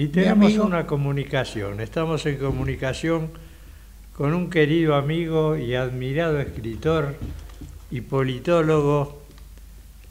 Y tenemos una comunicación, estamos en comunicación con un querido amigo y admirado escritor y politólogo,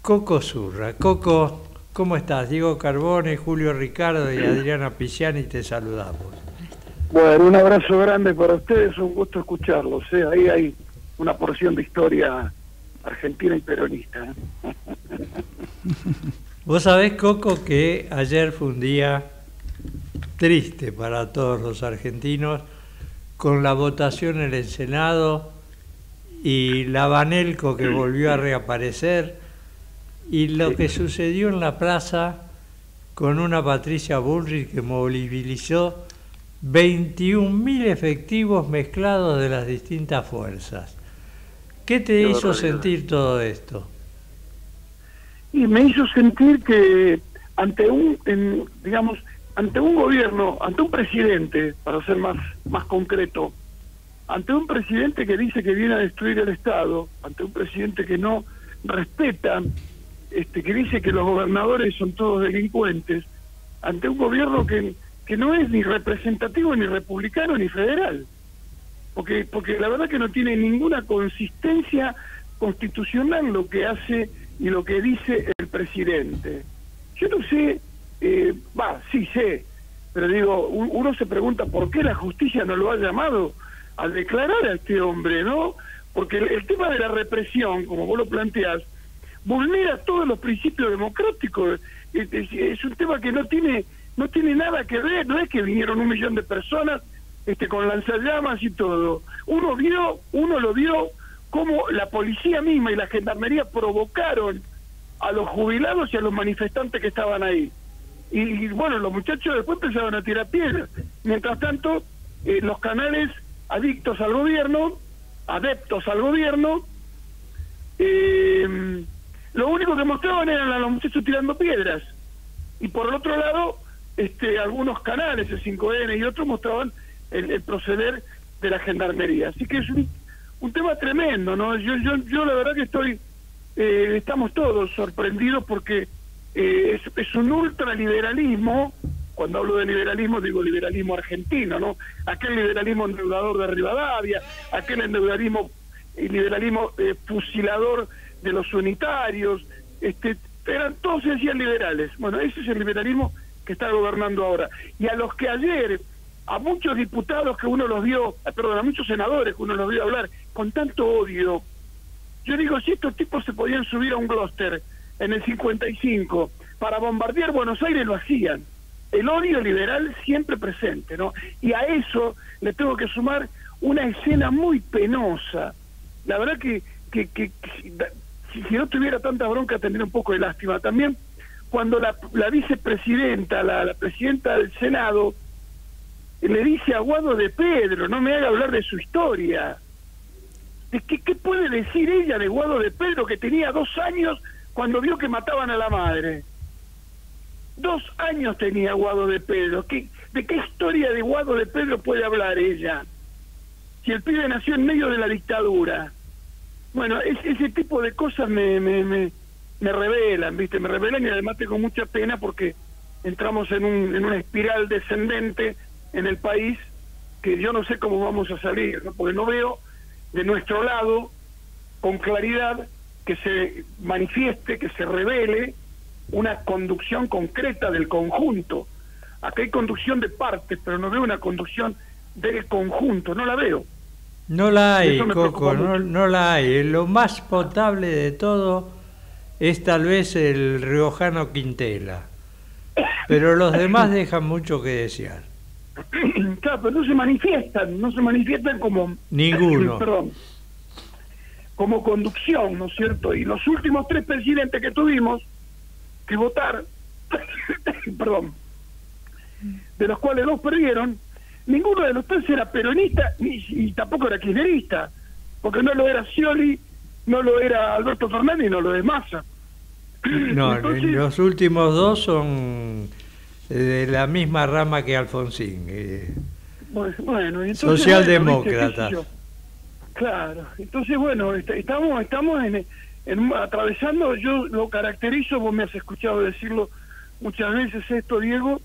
Coco Zurra. Coco, ¿cómo estás? Diego Carbone, Julio Ricardo y Adriana Pisciani te saludamos. Bueno, un abrazo grande para ustedes, un gusto escucharlos. ¿eh? Ahí hay una porción de historia argentina y peronista. ¿eh? Vos sabés, Coco, que ayer fue un día triste para todos los argentinos con la votación en el Senado y la Banelco que volvió a reaparecer y lo que sucedió en la plaza con una Patricia Bullrich que movilizó 21.000 efectivos mezclados de las distintas fuerzas. ¿Qué te hizo sentir todo esto? Y me hizo sentir que ante un, digamos, ante un gobierno, ante un presidente, para ser más, más concreto, ante un presidente que dice que viene a destruir el Estado, ante un presidente que no respeta, este, que dice que los gobernadores son todos delincuentes, ante un gobierno que, que no es ni representativo, ni republicano, ni federal. Porque, porque la verdad que no tiene ninguna consistencia constitucional lo que hace y lo que dice el presidente. Yo no sé, eh, va, sí sé, pero digo, uno se pregunta por qué la justicia no lo ha llamado a declarar a este hombre, ¿no? Porque el, tema de la represión, como vos lo planteás, vulnera todos los principios democráticos. Es, un tema que no tiene no tiene nada que ver, no es que vinieron un millón de personas este con lanzallamas y todo. Uno vio, uno lo vio cómo la policía misma y la gendarmería provocaron a los jubilados y a los manifestantes que estaban ahí. Y, bueno, los muchachos después empezaron a tirar piedras. Mientras tanto, eh, los canales adictos al gobierno, adeptos al gobierno, eh, lo único que mostraban eran a los muchachos tirando piedras. Y por el otro lado, este, algunos canales, el 5N y otros, mostraban el, proceder de la gendarmería. Así que es un, un tema tremendo, ¿no? Yo, yo, yo la verdad que estoy, eh, estamos todos sorprendidos porque eh, es, es un ultraliberalismo cuando hablo de liberalismo digo liberalismo argentino, ¿no? Aquel liberalismo endeudador de Rivadavia, aquel endeudalismo y liberalismo eh, fusilador de los unitarios, este, eran todos decían liberales. Bueno, ese es el liberalismo que está gobernando ahora. Y a los que ayer, a muchos diputados que uno los vio, eh, perdón, a muchos senadores que uno los vio hablar con tanto odio, yo digo, si estos tipos se podían subir a un Gloucester en el 55 para bombardear Buenos Aires, lo hacían el odio liberal siempre presente, ¿no? Y a eso le tengo que sumar una escena muy penosa. La verdad que, que, que, si, no tuviera tanta bronca tendría un poco de lástima. También cuando la, la vicepresidenta, la, presidenta del Senado, le dice a Guado de Pedro, no me haga hablar de su historia. ¿De qué, ¿Qué puede decir ella de Guado de Pedro que tenía dos años cuando vio que mataban a la madre? Dos años tenía Guado de Pedro. ¿Qué, ¿De qué historia de Guado de Pedro puede hablar ella? Si el pibe nació en medio de la dictadura. Bueno, ese tipo de cosas me, me, me, me revelan, ¿viste? Me revelan y además tengo mucha pena porque entramos en, un, en una espiral descendente en el país que yo no sé cómo vamos a salir, ¿no? porque no veo de nuestro lado con claridad que se manifieste, que se revele una conducción concreta del conjunto. Acá hay conducción de partes, pero no veo una conducción del conjunto, no la veo. No la hay, Coco, no, la hay. Lo más potable de todo es tal vez el riojano Quintela, pero los demás dejan mucho que desear. Claro, pero no se manifiestan, no se manifiestan como... Ninguno. Perdón. Como conducción, ¿no es cierto? Y los últimos tres presidentes que tuvimos que votar, perdón, de los cuales dos perdieron, ninguno de los tres era peronista ni, y tampoco era kirchnerista, porque no lo era Scioli, no lo era Alberto Fernández y no lo de Massa. No, los últimos dos son de la misma rama que Alfonsín. Eh, bueno, entonces, socialdemócrata. Claro, entonces bueno, estamos estamos en atravesando, yo lo caracterizo, vos me has escuchado decirlo muchas veces esto, Diego,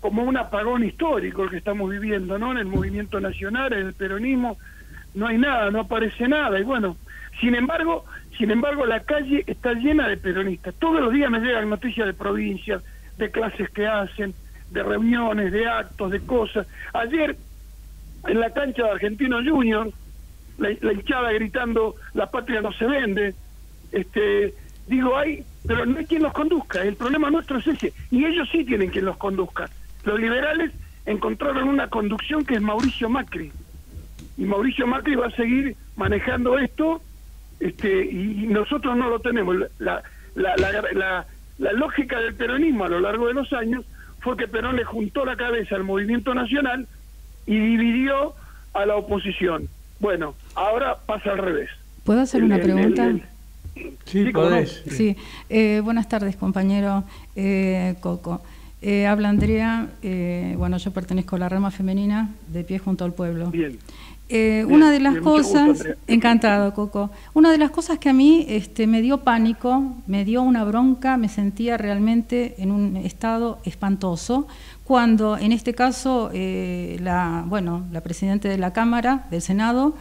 como un apagón histórico el que estamos viviendo, ¿no? En el movimiento nacional, en el peronismo, no hay nada, no aparece nada. Y bueno, sin embargo, sin embargo, la calle está llena de peronistas. Todos los días me llegan noticias de provincias, de clases que hacen, de reuniones, de actos, de cosas. Ayer, en la cancha de Argentino Junior, la, hinchada gritando, la patria no se vende, este, digo, hay, pero no hay quien los conduzca. El problema nuestro es ese. Y ellos sí tienen quien los conduzca. Los liberales encontraron una conducción que es Mauricio Macri. Y Mauricio Macri va a seguir manejando esto este, y, nosotros no lo tenemos. La, la, la, la, lógica del peronismo a lo largo de los años fue que Perón le juntó la cabeza al movimiento nacional y dividió a la oposición. Bueno, ahora pasa al revés. ¿Puedo hacer una pregunta? sí, podés. Sí, eh, buenas tardes, compañero eh, Coco. Eh, habla Andrea, eh, bueno, yo pertenezco a la rama femenina de Pie Junto al Pueblo. Bien. Eh, una de las cosas, encantado Coco, una de las cosas que a mí este, me dio pánico, me dio una bronca, me sentía realmente en un estado espantoso, cuando en este caso la, bueno, la Presidenta de la Cámara, del Senado,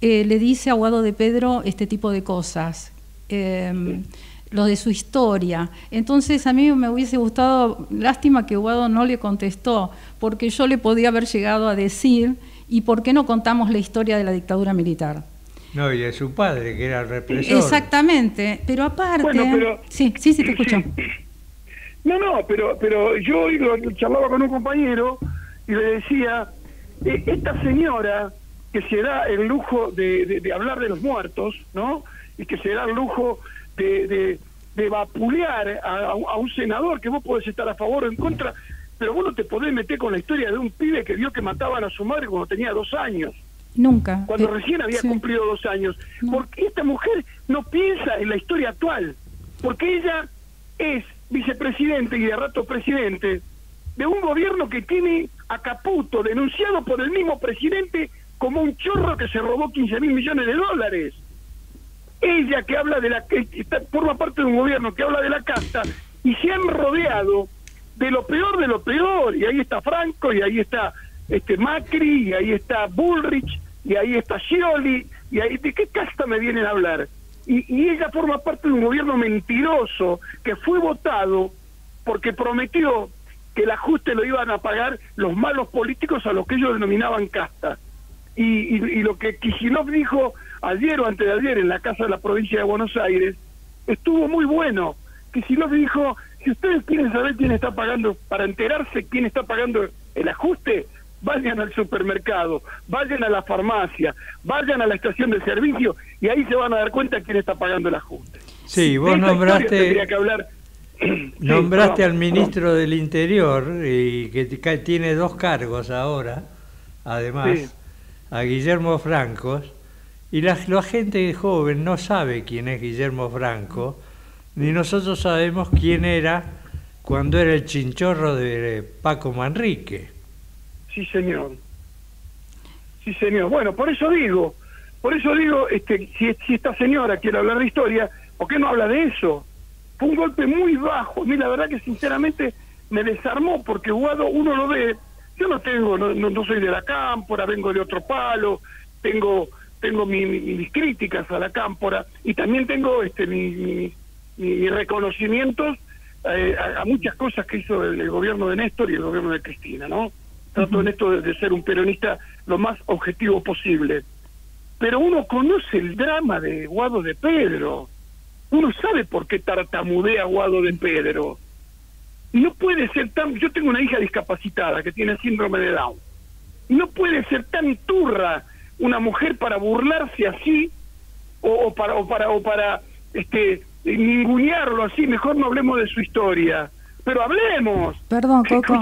le dice a Guado de Pedro este tipo de cosas. Em, lo de su historia. Entonces a mí me hubiese gustado, lástima que Guado no le contestó, porque yo le podía haber llegado a decir, ¿y por qué no contamos la historia de la dictadura militar? No, y de su padre, que era represor. Exactamente, pero aparte... sí, sí, sí, te escucho. No, no, pero, pero yo hoy charlaba con un compañero y le decía, e, esta señora que se da el lujo de, de hablar de los muertos, ¿no? Y que se da el lujo de, de, vapulear a, un senador que vos podés estar a favor o en contra, pero vos no te podés meter con la historia de un pibe que vio que mataban a su madre cuando tenía dos años. Nunca. Cuando recién había cumplido dos años. Porque esta mujer no piensa en la historia actual. Porque ella es vicepresidente y de rato presidente de un gobierno que tiene a Caputo denunciado por el mismo presidente como un chorro que se robó 15 mil millones de dólares. Ella que habla de la que está, forma parte de un gobierno que habla de la casta y se han rodeado de lo peor de lo peor. Y ahí está Franco y ahí está este Macri y ahí está Bullrich y ahí está Scioli y ahí de qué casta me vienen a hablar y, ella forma parte de un gobierno mentiroso que fue votado porque prometió que el ajuste lo iban a pagar los malos políticos a los que ellos denominaban casta. Y, y, lo que Kicillof dijo ayer o antes de ayer en la Casa de la Provincia de Buenos Aires, estuvo muy bueno. Lo dijo, si ustedes quieren saber quién está pagando, para enterarse quién está pagando el ajuste, vayan al supermercado, vayan a la farmacia, vayan a la estación de servicio y ahí se van a dar cuenta quién está pagando el ajuste. Sí, vos nombraste... Que hablar Nombraste al ministro del Interior y que tiene dos cargos ahora, además, a Guillermo Francos, y la, gente joven no sabe quién es Guillermo Franco, ni nosotros sabemos quién era cuando era el chinchorro de Paco Manrique. Sí, señor. Sí, señor. Bueno, por eso digo, por eso digo, este, si, esta señora quiere hablar de historia, ¿por qué no habla de eso? Fue un golpe muy bajo. A la verdad que sinceramente me desarmó porque Guado uno lo ve. Yo no tengo, no, no soy de la cámpora, vengo de otro palo, tengo tengo mis críticas a la cámpora y también tengo este mi, reconocimientos eh, a, muchas cosas que hizo el, gobierno de Néstor y el gobierno de Cristina, ¿no? Trato en esto de, ser un peronista lo más objetivo posible. Pero uno conoce el drama de Guado de Pedro. Uno sabe por qué tartamudea Guado de Pedro. Y no puede ser tan... Yo tengo una hija discapacitada que tiene síndrome de Down. Y no puede ser tan turra una mujer para burlarse así o, para o para o para este ningunearlo así mejor no hablemos de su historia. Pero hablemos. Perdón Coco.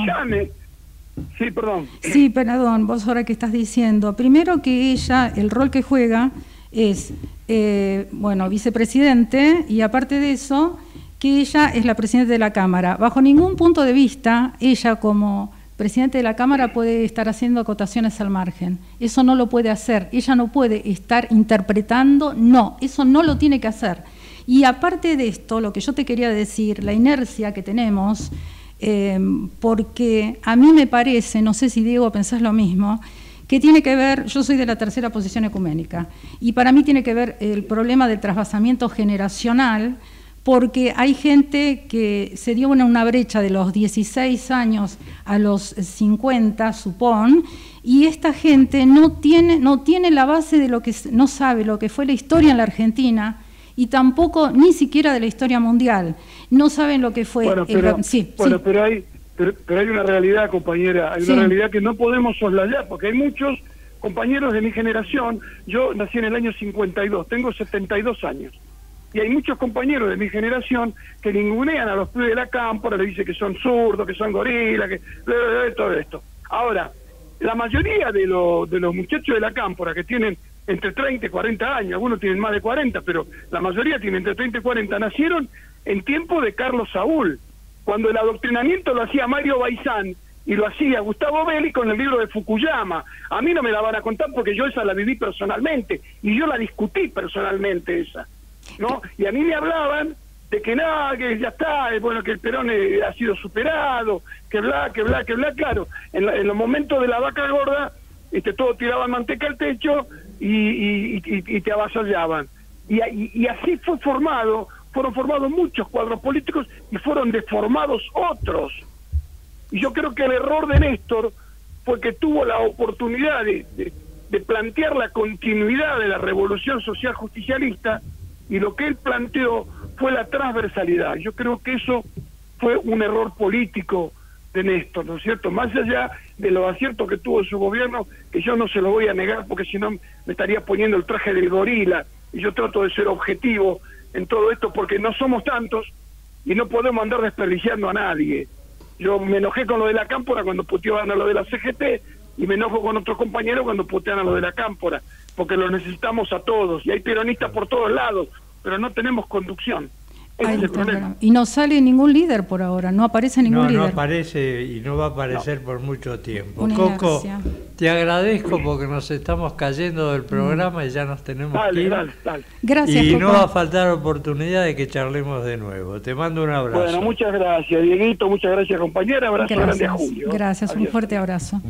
Sí perdón. Sí perdón vos ahora que estás diciendo. Primero que ella el rol que juega es eh, bueno vicepresidente y aparte de eso que ella es la presidenta de la cámara. Bajo ningún punto de vista ella como presidente de la Cámara puede estar haciendo acotaciones al margen. Eso no lo puede hacer. Ella no puede estar interpretando, no, eso no lo tiene que hacer. Y aparte de esto, lo que yo te quería decir, la inercia que tenemos, eh, porque a mí me parece, no sé si Diego pensás lo mismo, que tiene que ver, yo soy de la tercera posición ecuménica, y para mí tiene que ver el problema del trasvasamiento generacional, porque hay gente que se dio una, una brecha de los 16 años a los 50, supón, y esta gente no tiene, no tiene la base de lo que no sabe lo que fue la historia en la Argentina y tampoco ni siquiera de la historia mundial. No saben lo que fue. Bueno, pero, sí, bueno, pero hay pero, hay una realidad, compañera, hay una realidad que no podemos soslayar, porque hay muchos compañeros de mi generación, yo nací en el año 52, tengo 72 años, y hay muchos compañeros de mi generación que ningunean a los pibes de la cámpora, le dicen que son zurdos, que son gorilas, que todo esto. Ahora, la mayoría de, los de los muchachos de la cámpora que tienen entre 30 y 40 años, algunos tienen más de 40, pero la mayoría tienen entre 30 y 40, nacieron en tiempo de Carlos Saúl, cuando el adoctrinamiento lo hacía Mario Baizán y lo hacía Gustavo Belli con el libro de Fukuyama. A mí no me la van a contar porque yo esa la viví personalmente y yo la discutí personalmente esa. ¿no? Y a mí me hablaban de que nada, que ya está, bueno, que el Perón eh, ha sido superado, que bla, que bla, que bla, claro. En, los momentos de la vaca gorda, este, todo tiraban manteca al techo y, te avasallaban. Y, y, así fue formado, fueron formados muchos cuadros políticos y fueron deformados otros. Y yo creo que el error de Néstor fue que tuvo la oportunidad de, de plantear la continuidad de la revolución social justicialista y lo que él planteó fue la transversalidad. Yo creo que eso fue un error político de Néstor, ¿no es cierto? Más allá de los aciertos que tuvo su gobierno, que yo no se lo voy a negar porque si no me estaría poniendo el traje del gorila, y yo trato de ser objetivo en todo esto porque no somos tantos y no podemos andar desperdiciando a nadie. Yo me enojé con lo de la cámpora cuando puteaban a lo de la CGT y me enojo con otros compañeros cuando putean a lo de la cámpora, porque lo necesitamos a todos y hay peronistas por todos lados, pero no tenemos conducción. Y no sale ningún líder por ahora, no aparece ningún líder. No aparece y no va a aparecer por mucho tiempo. Coco, te agradezco porque nos estamos cayendo del programa y ya nos tenemos que ir. Gracias. Y no va a faltar oportunidad de que charlemos de nuevo. Te mando un abrazo. Bueno, muchas gracias, Dieguito, muchas gracias, compañera. Abrazo grande a Julio. Gracias, un fuerte abrazo.